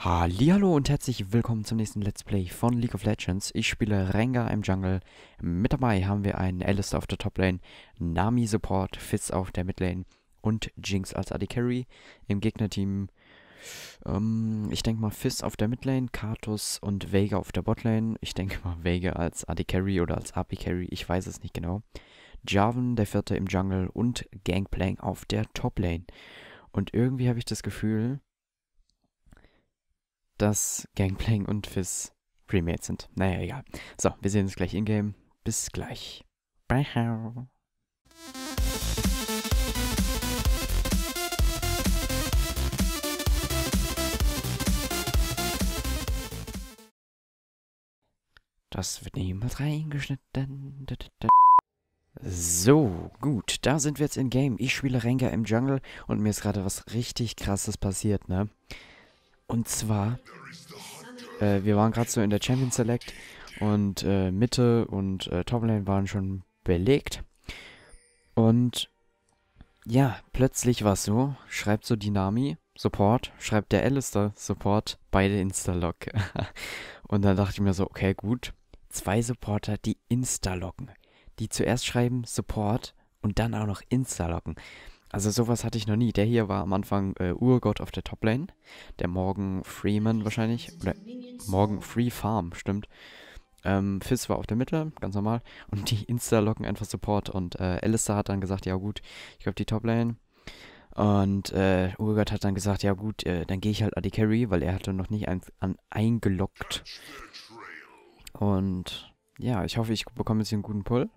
Hallo und herzlich willkommen zum nächsten Let's Play von League of Legends. Ich spiele Rengar im Jungle. Mit dabei haben wir einen Alistair auf der Toplane, Nami Support, Fizz auf der Midlane und Jinx als AD Carry. Im Gegnerteam, ähm, ich denke mal Fizz auf der Midlane, Kartus und Vega auf der Botlane. Ich denke mal Vega als AD Carry oder als AP Carry, ich weiß es nicht genau. Jarvan, der vierte im Jungle und Gangplank auf der Toplane. Und irgendwie habe ich das Gefühl, dass Gangplank und Fizz Premates sind. Naja, egal. So, wir sehen uns gleich in-game. Bis gleich. Bye. Das wird niemals reingeschnitten. So, gut, da sind wir jetzt in Game. Ich spiele Rengar im Jungle und mir ist gerade was richtig krasses passiert, ne? Und zwar, äh, wir waren gerade so in der Champion Select und äh, Mitte und äh, Toplane waren schon belegt. Und ja, plötzlich war es so, schreibt so Dynami, Support, schreibt der Alistair, Support, beide Insta-Log. und dann dachte ich mir so, okay, gut, zwei Supporter, die Insta-Loggen. Die zuerst schreiben Support und dann auch noch Insta-Loggen. Also sowas hatte ich noch nie. Der hier war am Anfang äh, Urgott auf der Toplane. Der Morgan Freeman wahrscheinlich. Oder Morgan Free Farm, stimmt. Ähm, Fizz war auf der Mitte, ganz normal. Und die Insta locken einfach Support. Und äh, Alistair hat dann gesagt, ja gut, ich glaube die Toplane. Und äh, Urgott hat dann gesagt, ja gut, äh, dann gehe ich halt AD Carry, weil er hatte noch nicht ein, an eingeloggt. Und ja, ich hoffe, ich bekomme jetzt hier einen guten Pull.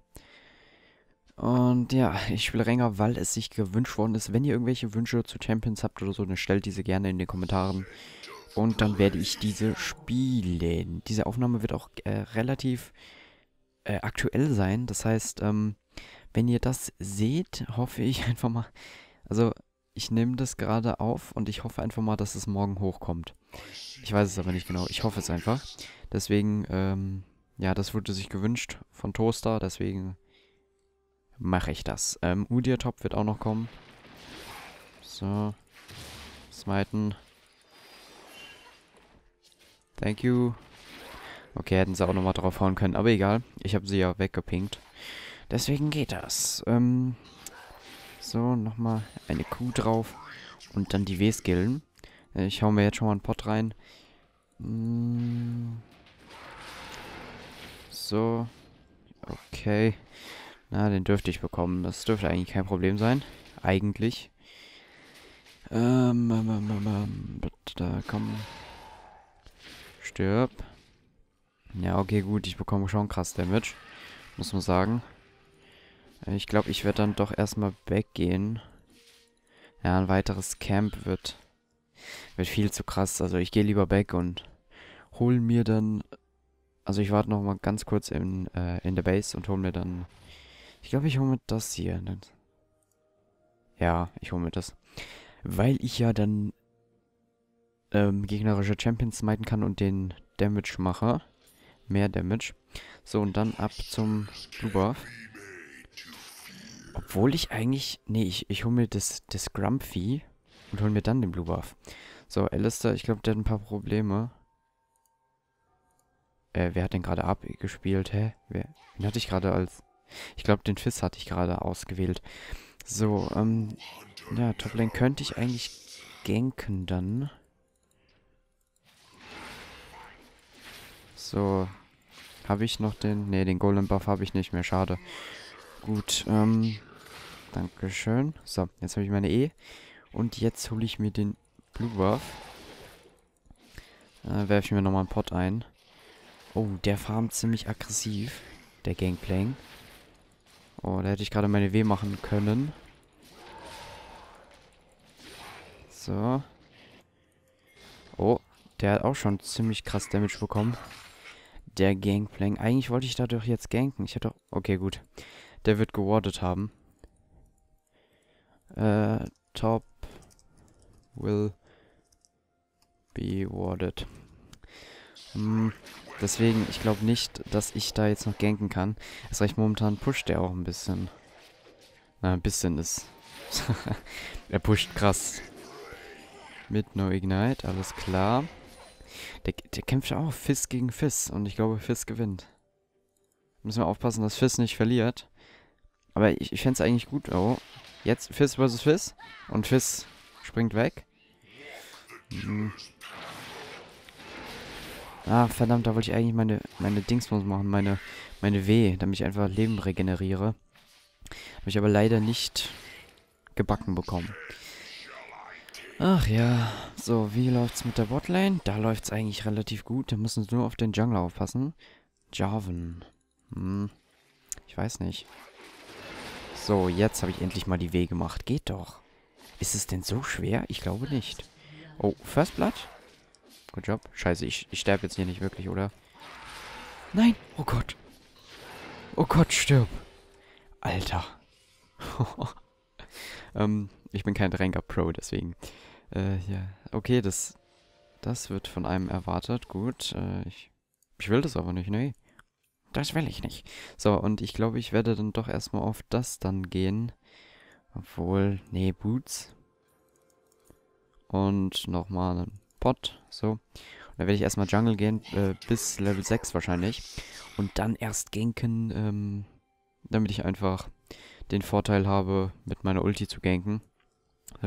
Und ja, ich spiele Rengar, weil es sich gewünscht worden ist. Wenn ihr irgendwelche Wünsche zu Champions habt oder so, dann stellt diese gerne in den Kommentaren. Und dann werde ich diese spielen. Diese Aufnahme wird auch äh, relativ äh, aktuell sein. Das heißt, ähm, wenn ihr das seht, hoffe ich einfach mal. Also, ich nehme das gerade auf und ich hoffe einfach mal, dass es morgen hochkommt. Ich weiß es aber nicht genau. Ich hoffe es einfach. Deswegen, ähm, ja, das wurde sich gewünscht von Toaster. Deswegen mache ich das. Ähm, Udir-Top wird auch noch kommen. So. Smiten. Thank you. Okay, hätten sie auch nochmal drauf hauen können, aber egal. Ich habe sie ja weggepinkt. Deswegen geht das. Ähm, so, nochmal eine Kuh drauf. Und dann die W-Skillen. Äh, ich hau mir jetzt schon mal einen Pot rein. Mm. So. Okay. Na, den dürfte ich bekommen. Das dürfte eigentlich kein Problem sein. Eigentlich. Ähm, ähm, ähm, ähm, ähm da komm. Stirb. Ja, okay, gut. Ich bekomme schon krass Damage. Muss man sagen. Ich glaube, ich werde dann doch erstmal weggehen. Ja, ein weiteres Camp wird, wird viel zu krass. Also ich gehe lieber weg und hol mir dann... Also ich warte noch mal ganz kurz in, äh, in der Base und hol mir dann ich glaube, ich hole mir das hier. Ja, ich hole mir das. Weil ich ja dann ähm, gegnerische Champions smiten kann und den Damage mache. Mehr Damage. So, und dann ab zum Blue Buff. Obwohl ich eigentlich... Nee, ich, ich hole mir das, das Grumpy und hole mir dann den Blue Buff. So, Alistair, ich glaube, der hat ein paar Probleme. Äh, wer hat denn gerade abgespielt? Hä? Wer, wen hatte ich gerade als... Ich glaube, den Fizz hatte ich gerade ausgewählt. So, ähm, ja, Toplane könnte ich eigentlich ganken dann. So, habe ich noch den... Ne, den Golem Buff habe ich nicht mehr, schade. Gut, ähm, Dankeschön. So, jetzt habe ich meine E. Und jetzt hole ich mir den Blue Buff. Äh, werfe ich mir nochmal einen Pot ein. Oh, der farmt ziemlich aggressiv. Der Gangplank. Oh, da hätte ich gerade meine W machen können. So. Oh, der hat auch schon ziemlich krass Damage bekommen. Der Gangplank. Eigentlich wollte ich dadurch jetzt ganken. Ich hätte doch... Okay, gut. Der wird gewardet haben. Äh, top will be warded. Hm, Deswegen, ich glaube nicht, dass ich da jetzt noch ganken kann. Es reicht momentan pusht er auch ein bisschen. Na, ein bisschen ist... er pusht krass. Mit No Ignite, alles klar. Der, der kämpft ja auch Fizz gegen Fizz und ich glaube, Fizz gewinnt. Müssen wir aufpassen, dass Fizz nicht verliert. Aber ich, ich fände es eigentlich gut. Oh, jetzt Fizz versus Fizz. Und Fizz springt weg. Hm. Ah, verdammt, da wollte ich eigentlich meine, meine Dingsbums machen, meine, meine W, damit ich einfach Leben regeneriere. Habe ich aber leider nicht gebacken bekommen. Ach ja, so, wie läuft's mit der Botlane? Da läuft's eigentlich relativ gut. Da müssen wir nur auf den Jungle aufpassen. Jarvan. Hm, ich weiß nicht. So, jetzt habe ich endlich mal die W gemacht. Geht doch. Ist es denn so schwer? Ich glaube nicht. Oh, First Blood? Good job. Scheiße, ich, ich sterbe jetzt hier nicht wirklich, oder? Nein! Oh Gott! Oh Gott, stirb! Alter. ähm, ich bin kein Ranker Pro, deswegen. Äh, ja. Okay, das, das wird von einem erwartet. Gut, äh, ich, ich will das aber nicht, nee. Das will ich nicht. So, und ich glaube, ich werde dann doch erstmal auf das dann gehen. Obwohl, nee, Boots. Und nochmal einen Pot, so. Und dann werde ich erstmal Jungle gehen, äh, bis Level 6 wahrscheinlich. Und dann erst ganken, ähm, damit ich einfach den Vorteil habe, mit meiner Ulti zu ganken.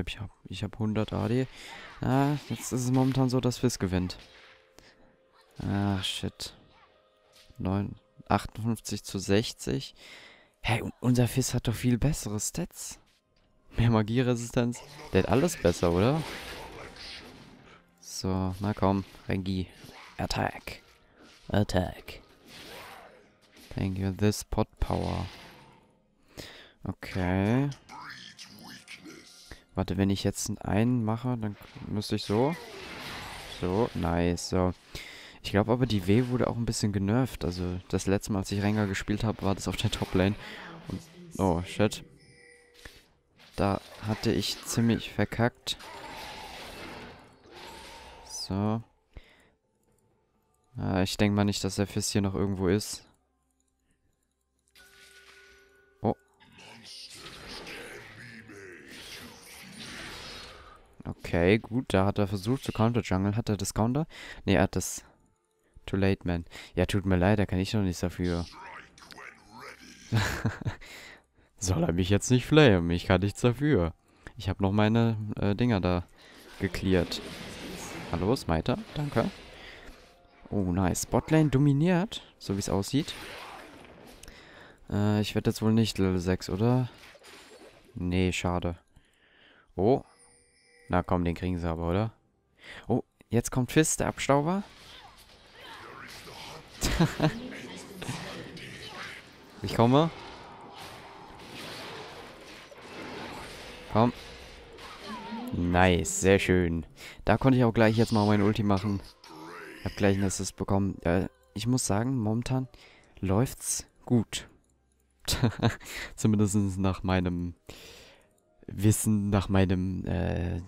Ich habe ich hab 100 AD. Ah, jetzt ist es momentan so, dass Fizz gewinnt. Ah, shit. 9, 58 zu 60. Hey, unser Fizz hat doch viel bessere Stats. Mehr Magieresistenz. Der hat alles besser, oder? So, na komm, Rengi. Attack. Attack. Thank you, this pot power. Okay. Warte, wenn ich jetzt einen mache, dann müsste ich so. So, nice. So. Ich glaube aber, die W wurde auch ein bisschen genervt. Also, das letzte Mal, als ich Rengar gespielt habe, war das auf der Top-Lane. Und, oh, shit. Da hatte ich ziemlich verkackt. So. Ah, ich denke mal nicht, dass der Fist hier noch irgendwo ist. Okay, gut. Da hat er versucht zu counter-jungle. Hat er das Counter? Ne, er hat das... Too late, man. Ja, tut mir leid, da kann ich doch nichts dafür. Soll er mich jetzt nicht flamen? Ich kann nichts dafür. Ich habe noch meine äh, Dinger da geklärt. Hallo, Smiter. Danke. Oh, nice. Botlane dominiert, so wie es aussieht. Äh, ich werde jetzt wohl nicht Level 6, oder? Nee, schade. Oh, na komm, den kriegen sie aber, oder? Oh, jetzt kommt Fist, der Abstauber. ich komme. Komm. Nice, sehr schön. Da konnte ich auch gleich jetzt mal mein Ulti machen. Hab gleich einen Assist bekommen. Äh, ich muss sagen, momentan läuft's gut. Zumindest nach meinem Wissen, nach meinem, äh,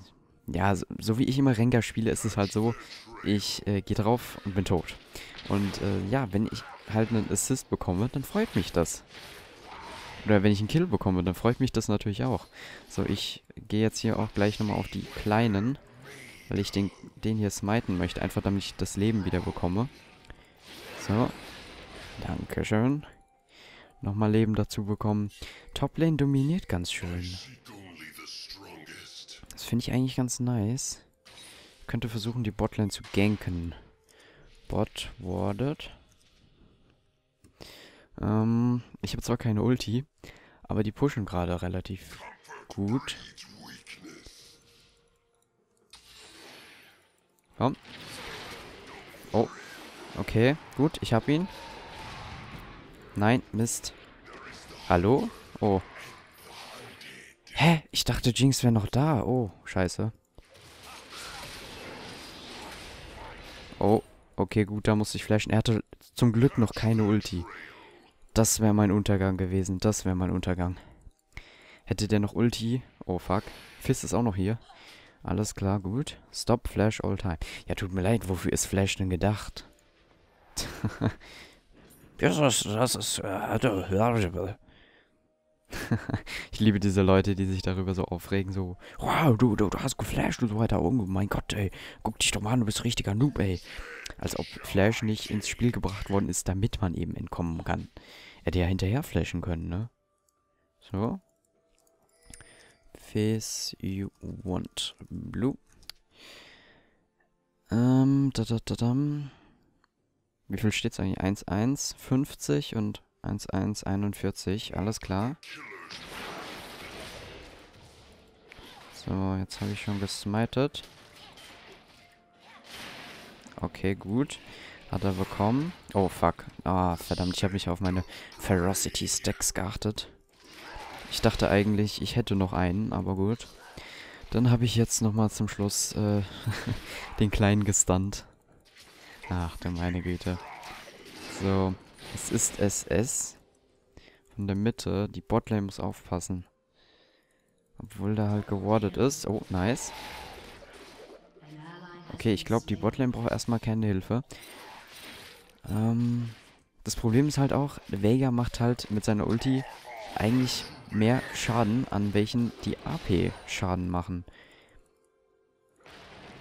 ja, so, so, wie ich immer Rengar spiele, ist es halt so, ich äh, gehe drauf und bin tot. Und äh, ja, wenn ich halt einen Assist bekomme, dann freut mich das. Oder wenn ich einen Kill bekomme, dann freut mich das natürlich auch. So, ich gehe jetzt hier auch gleich nochmal auf die Kleinen, weil ich den, den hier smiten möchte, einfach damit ich das Leben wieder bekomme. So, Dankeschön. Nochmal Leben dazu bekommen. Toplane dominiert ganz schön finde ich eigentlich ganz nice. Ich könnte versuchen, die Botlane zu ganken. Bot warded. Ähm, ich habe zwar keine Ulti, aber die pushen gerade relativ gut. Komm. Oh. Okay, gut, ich hab ihn. Nein, Mist. Hallo? Oh, Hä? Ich dachte, Jinx wäre noch da. Oh, scheiße. Oh, okay, gut, da musste ich flashen. Er hatte zum Glück noch keine Ulti. Das wäre mein Untergang gewesen. Das wäre mein Untergang. Hätte der noch Ulti? Oh, fuck. Fist ist auch noch hier. Alles klar, gut. Stop Flash all time. Ja, tut mir leid, wofür ist Flash denn gedacht? das ist, das ist, uh, ich liebe diese Leute, die sich darüber so aufregen, so, wow, du, du, du hast geflasht und so weiter. Oh mein Gott, ey, guck dich doch mal an, du bist richtiger Noob, ey. Als ob Flash nicht ins Spiel gebracht worden ist, damit man eben entkommen kann. Hätte ja hinterher flashen können, ne? So. Face you want blue. Ähm, da, da, da, da. Wie viel steht's eigentlich? 1, 1, 50 und 1, 1, 41. Alles klar. So, jetzt habe ich schon gesmited. Okay, gut. Hat er bekommen. Oh, fuck. Ah, verdammt, ich habe mich auf meine Ferocity Stacks geachtet. Ich dachte eigentlich, ich hätte noch einen, aber gut. Dann habe ich jetzt nochmal zum Schluss äh, den kleinen gestunt. Ach du meine Güte. So, es ist SS. Von der Mitte. Die Botlane muss aufpassen. Obwohl da halt gewardet ist. Oh, nice. Okay, ich glaube, die Botlane braucht erstmal keine Hilfe. Ähm, das Problem ist halt auch, Vega macht halt mit seiner Ulti eigentlich mehr Schaden, an welchen die AP Schaden machen.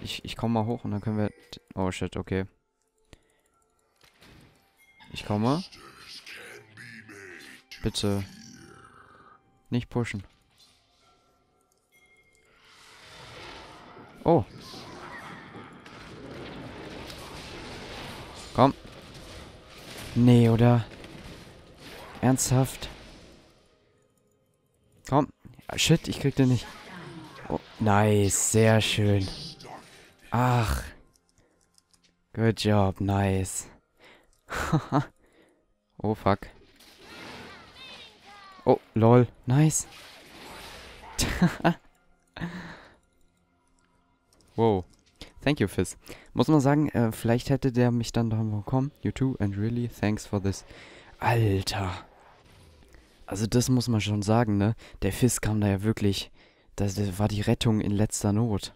Ich, ich komme mal hoch und dann können wir... Oh shit, okay. Ich komme. Bitte. Nicht pushen. Oh. Komm. Nee, oder? Ernsthaft? Komm. Shit, ich krieg den nicht. Oh, nice, sehr schön. Ach. Good job, nice. oh, fuck. Oh, lol. Nice. wow. Thank you, Fizz. Muss man sagen, äh, vielleicht hätte der mich dann noch bekommen. You too, and really, thanks for this. Alter. Also das muss man schon sagen, ne? Der Fizz kam da ja wirklich... Das, das war die Rettung in letzter Not.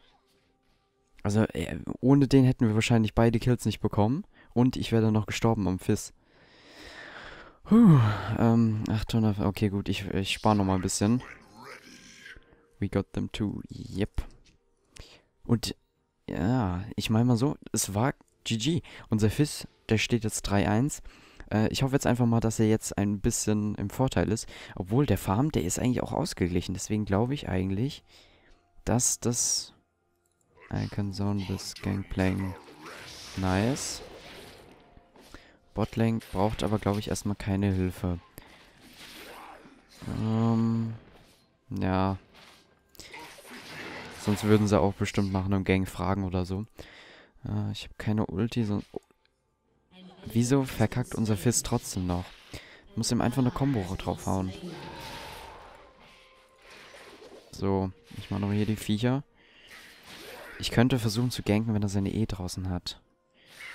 Also, äh, ohne den hätten wir wahrscheinlich beide Kills nicht bekommen. Und ich wäre dann noch gestorben am Fizz. Puh, ähm, 800, okay, gut, ich, ich spare noch mal ein bisschen. We got them too, yep. Und, ja, ich meine mal so, es war GG. Unser Fizz, der steht jetzt 3-1. Äh, ich hoffe jetzt einfach mal, dass er jetzt ein bisschen im Vorteil ist. Obwohl, der Farm, der ist eigentlich auch ausgeglichen. Deswegen glaube ich eigentlich, dass das... I can zone this Gangplank. Nice. Botlane braucht aber, glaube ich, erstmal keine Hilfe. Ähm, ja. Sonst würden sie auch bestimmt nach einem Gang fragen oder so. Äh, ich habe keine Ulti, sonst... Wieso verkackt unser Fist trotzdem noch? Ich muss ihm einfach eine Combo draufhauen. So, ich mache noch hier die Viecher. Ich könnte versuchen zu ganken, wenn er seine E draußen hat.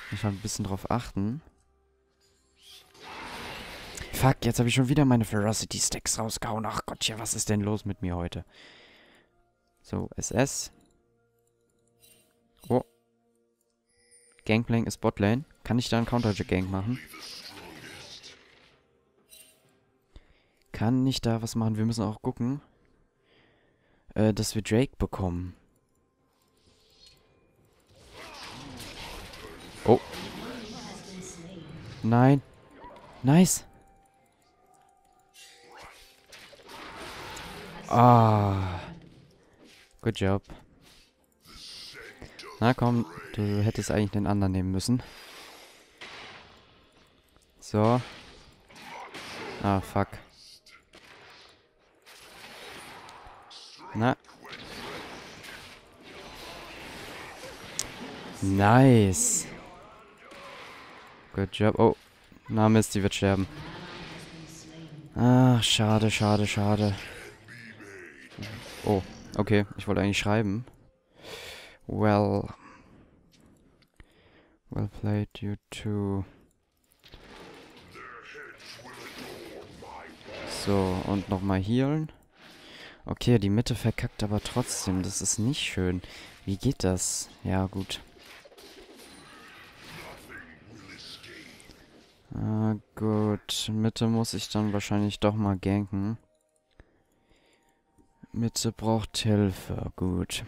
Ich muss ein bisschen drauf achten. Fuck, jetzt habe ich schon wieder meine Ferocity Stacks rausgehauen. Ach Gottchen, was ist denn los mit mir heute? So, SS. Oh. Gangplank ist Botlane. Kann ich da einen Counter-Gank machen? Kann ich da was machen? Wir müssen auch gucken, äh, dass wir Drake bekommen. Oh. Nein. Nice. Ah. Good job. Na komm, du hättest eigentlich den anderen nehmen müssen. So. Ah, fuck. Na. Nice. Good job. Oh. Na Mist, die wird sterben. Ach, schade, schade, schade. Oh, okay. Ich wollte eigentlich schreiben. Well. Well played, you too. So, und nochmal healen. Okay, die Mitte verkackt aber trotzdem. Das ist nicht schön. Wie geht das? Ja, gut. Ah, gut. Mitte muss ich dann wahrscheinlich doch mal ganken. Mitte braucht Hilfe. Gut.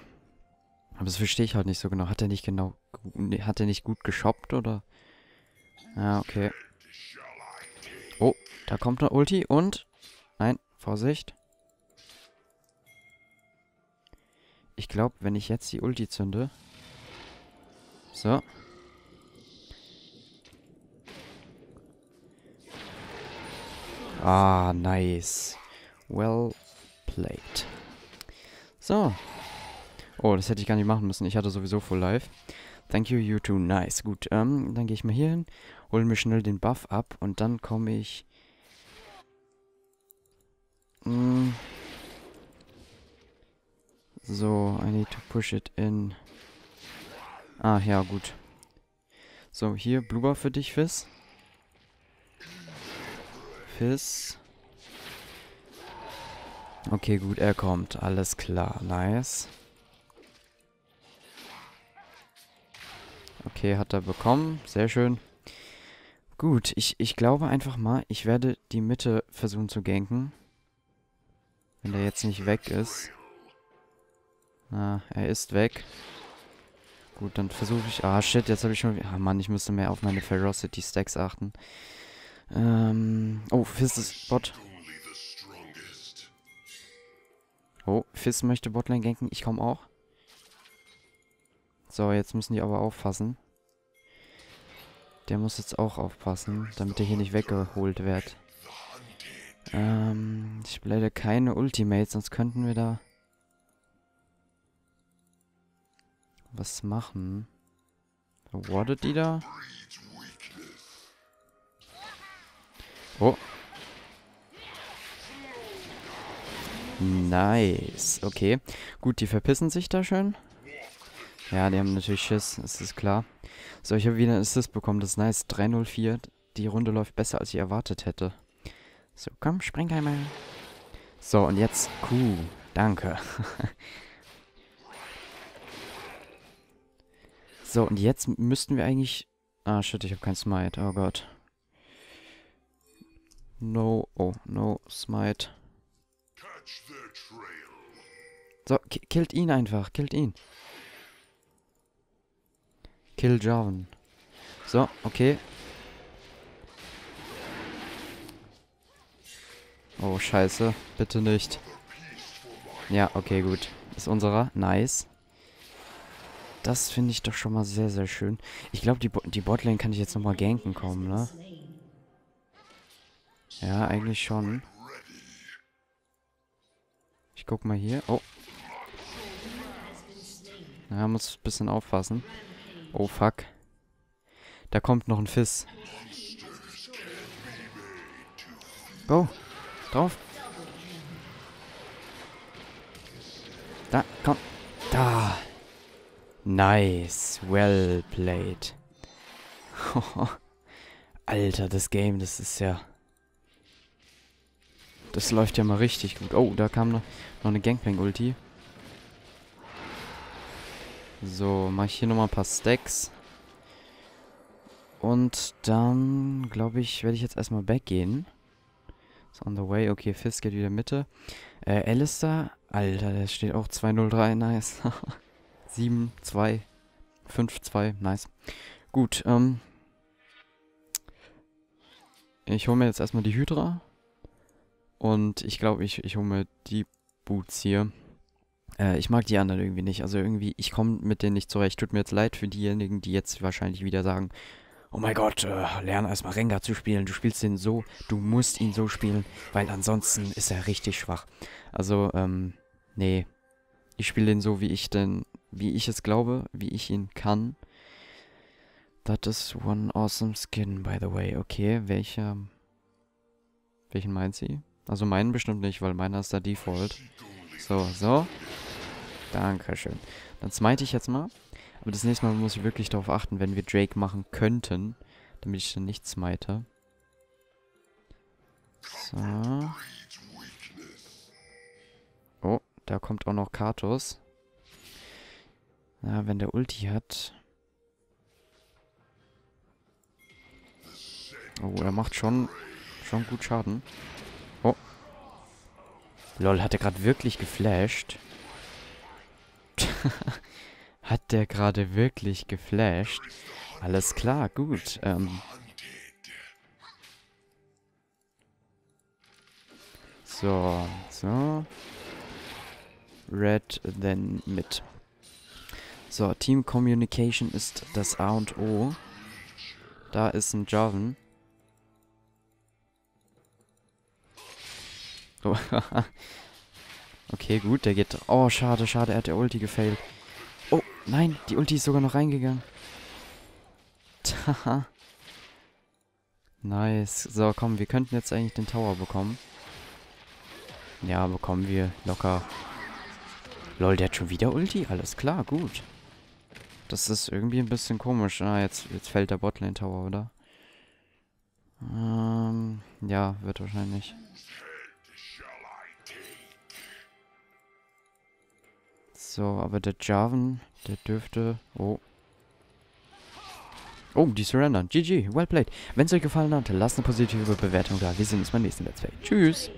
Aber das verstehe ich halt nicht so genau. Hat er nicht genau... Hat er nicht gut geshoppt, oder? Ja, okay. Oh, da kommt eine Ulti und... Nein, Vorsicht. Ich glaube, wenn ich jetzt die Ulti zünde... So. Ah, nice. Well played. So. Oh, das hätte ich gar nicht machen müssen. Ich hatte sowieso Full Life. Thank you, you too. Nice. Gut, ähm, dann gehe ich mal hier hin, hole mir schnell den Buff ab und dann komme ich... Mm, so, I need to push it in. Ah, ja, gut. So, hier, Blubber für dich, Fizz. Fizz. Okay, gut, er kommt. Alles klar. Nice. Okay, hat er bekommen. Sehr schön. Gut, ich, ich glaube einfach mal, ich werde die Mitte versuchen zu ganken. Wenn der jetzt nicht weg ist. Ah, er ist weg. Gut, dann versuche ich... Ah, shit, jetzt habe ich schon... Ah, Mann, ich müsste mehr auf meine Ferocity Stacks achten. Ähm... Oh, Fizz ist Bot. Oh, Fizz möchte Botlane ganken. Ich komme auch. So, jetzt müssen die aber aufpassen. Der muss jetzt auch aufpassen, damit er hier nicht weggeholt wird. Ähm, ich habe leider keine Ultimate, sonst könnten wir da was machen. Wardet die da? Oh. Nice. Okay. Gut, die verpissen sich da schön. Ja, die haben natürlich Schiss, das ist klar. So, ich habe wieder einen Assist bekommen, das ist nice. 304. Die Runde läuft besser, als ich erwartet hätte. So, komm, spring einmal. So, und jetzt Q. Danke. so, und jetzt müssten wir eigentlich... Ah, shit, ich habe kein Smite. Oh Gott. No, oh, no Smite. So, killt ihn einfach, killt ihn. Kill Jarvan. So, okay. Oh, scheiße. Bitte nicht. Ja, okay, gut. Ist unserer. Nice. Das finde ich doch schon mal sehr, sehr schön. Ich glaube, die, Bo die Botlane kann ich jetzt nochmal ganken kommen, ne? Ja, eigentlich schon. Ich guck mal hier. Oh. Ja, muss ein bisschen aufpassen. Oh, fuck. Da kommt noch ein Fiss. Go. Drauf. Da, komm. Da. Nice. Well played. Alter, das Game, das ist ja... Das läuft ja mal richtig gut. Oh, da kam noch, noch eine Gangplank-Ulti. So, mache ich hier nochmal ein paar Stacks. Und dann, glaube ich, werde ich jetzt erstmal backgehen. Ist on the way. Okay, Fist geht wieder Mitte. Äh, Alistair. Alter, der steht auch 203. Nice. 7, 2, 5, 2. Nice. Gut, ähm. Ich hole mir jetzt erstmal die Hydra. Und ich glaube, ich, ich hole mir die Boots hier. Äh, ich mag die anderen irgendwie nicht. Also irgendwie, ich komme mit denen nicht zurecht. Tut mir jetzt leid für diejenigen, die jetzt wahrscheinlich wieder sagen, oh mein Gott, äh, lerne erstmal Rengar zu spielen. Du spielst den so, du musst ihn so spielen, weil ansonsten ist er richtig schwach. Also, ähm, nee. Ich spiele den so, wie ich denn, wie ich es glaube, wie ich ihn kann. That is one awesome skin, by the way. Okay, welcher, welchen meint sie? Also meinen bestimmt nicht, weil meiner ist der Default. So, so. Dankeschön. Dann smite ich jetzt mal. Aber das nächste Mal muss ich wirklich darauf achten, wenn wir Drake machen könnten, damit ich dann nicht smite. So. Oh, da kommt auch noch Katos. Ja, wenn der Ulti hat. Oh, er macht schon, schon gut Schaden. Oh. Lol, hat er gerade wirklich geflasht? hat der gerade wirklich geflasht? Alles klar, gut. Ähm. So, so. Red, then mit. So, Team Communication ist das A und O. Da ist ein Jarvan. Oh, okay, gut, der geht... Oh, schade, schade, er hat der Ulti gefailt. Oh, nein, die Ulti ist sogar noch reingegangen. Haha. nice. So, komm, wir könnten jetzt eigentlich den Tower bekommen. Ja, bekommen wir locker. Lol, der hat schon wieder Ulti? Alles klar, gut. Das ist irgendwie ein bisschen komisch. Ah, jetzt, jetzt fällt der Botlane Tower, oder? Ähm, ja, wird wahrscheinlich. So, aber der Jarvan, der dürfte... Oh. Oh, die surrendern. GG, well played. Wenn es euch gefallen hat, lasst eine positive Bewertung da. Wir sehen uns beim nächsten Let's Play. Tschüss.